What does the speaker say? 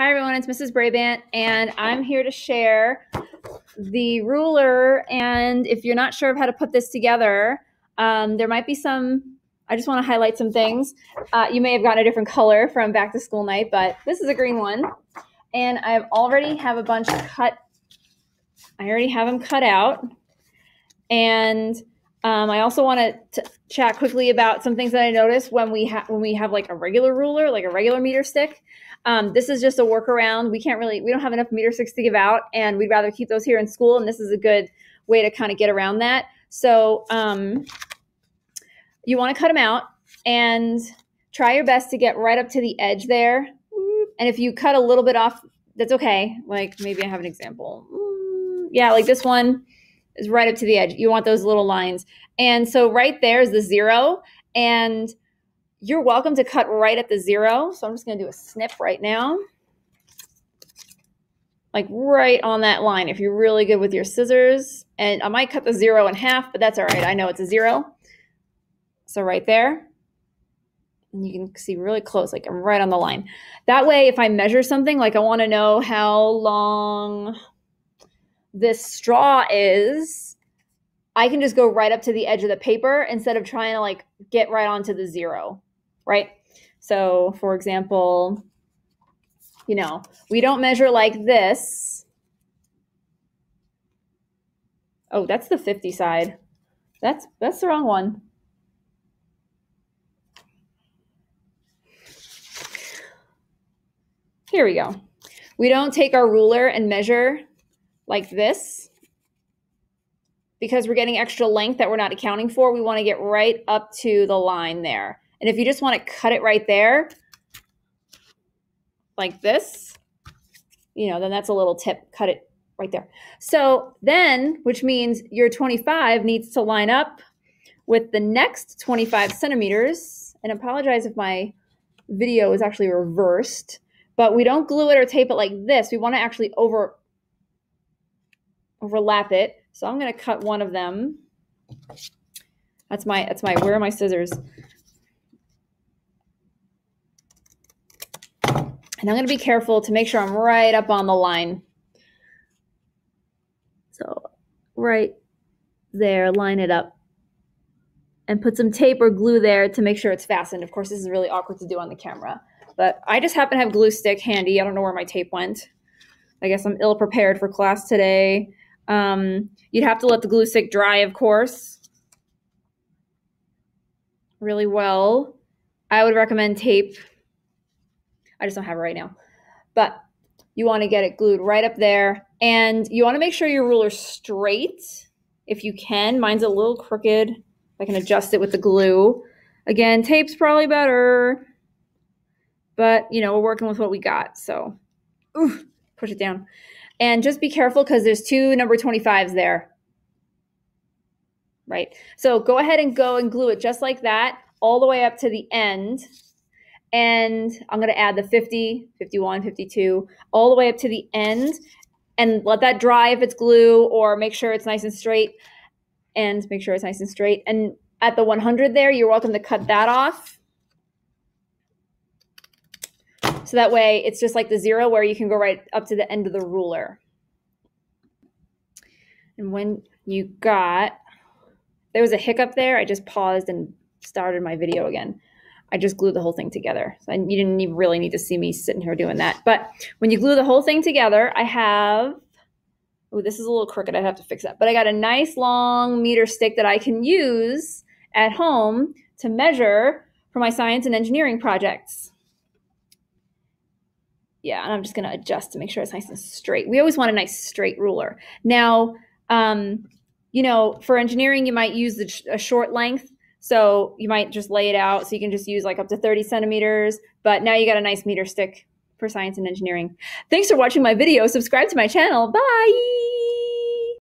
Hi everyone, it's Mrs. Brabant, and I'm here to share the ruler. And if you're not sure of how to put this together, um, there might be some. I just want to highlight some things. Uh, you may have gotten a different color from back to school night, but this is a green one, and I've already have a bunch cut. I already have them cut out, and um, I also want to chat quickly about some things that I noticed when we have when we have like a regular ruler, like a regular meter stick. Um, this is just a workaround. We can't really, we don't have enough meter sticks to give out, and we'd rather keep those here in school. And this is a good way to kind of get around that. So um, you want to cut them out and try your best to get right up to the edge there. And if you cut a little bit off, that's okay. Like maybe I have an example. Yeah, like this one is right up to the edge. You want those little lines. And so right there is the zero. And you're welcome to cut right at the zero. So I'm just going to do a snip right now. Like right on that line if you're really good with your scissors. And I might cut the zero in half, but that's all right. I know it's a zero. So right there. And you can see really close, like I'm right on the line. That way, if I measure something, like I want to know how long this straw is, I can just go right up to the edge of the paper instead of trying to like get right onto the zero, right? So, for example, you know, we don't measure like this. Oh, that's the 50 side. That's that's the wrong one. Here we go. We don't take our ruler and measure like this because we're getting extra length that we're not accounting for. We want to get right up to the line there. And if you just want to cut it right there, like this, you know, then that's a little tip. Cut it right there. So then, which means your 25 needs to line up with the next 25 centimeters. And apologize if my video is actually reversed, but we don't glue it or tape it like this. We want to actually over overlap it. So I'm going to cut one of them. That's my, that's my, where are my scissors? And I'm going to be careful to make sure I'm right up on the line. So right there, line it up. And put some tape or glue there to make sure it's fastened. Of course, this is really awkward to do on the camera. But I just happen to have glue stick handy. I don't know where my tape went. I guess I'm ill prepared for class today. Um, you'd have to let the glue stick dry, of course, really well. I would recommend tape. I just don't have it right now. But you want to get it glued right up there. And you want to make sure your ruler's straight if you can. Mine's a little crooked. I can adjust it with the glue. Again, tape's probably better. But, you know, we're working with what we got. So, push it down. And just be careful because there's two number 25s there. Right? So go ahead and go and glue it just like that all the way up to the end. And I'm going to add the 50, 51, 52, all the way up to the end. And let that dry if it's glue or make sure it's nice and straight. And make sure it's nice and straight. And at the 100 there, you're welcome to cut that off so that way it's just like the zero where you can go right up to the end of the ruler. And when you got, there was a hiccup there. I just paused and started my video again. I just glued the whole thing together. So you didn't even really need to see me sitting here doing that. But when you glue the whole thing together, I have, oh, this is a little crooked. I'd have to fix that. But I got a nice long meter stick that I can use at home to measure for my science and engineering projects yeah, and I'm just going to adjust to make sure it's nice and straight. We always want a nice straight ruler. Now, um, you know, for engineering, you might use the, a short length. So you might just lay it out. So you can just use like up to 30 centimeters. But now you got a nice meter stick for science and engineering. Thanks for watching my video. Subscribe to my channel. Bye.